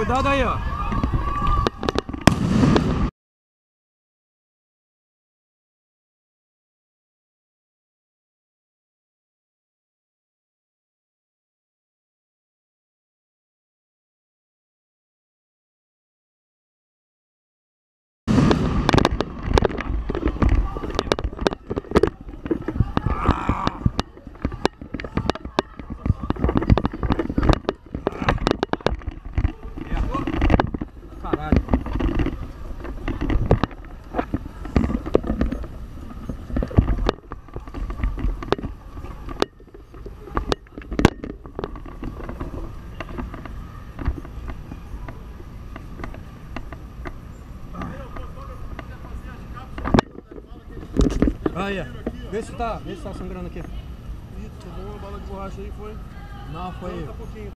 Cuidado aí, ó. Caralho. Aí, ó. Vê se tá, vê se tá sangrando aqui. Ih, tomou uma bala de borracha aí, foi? Não, foi. Tá pouquinho.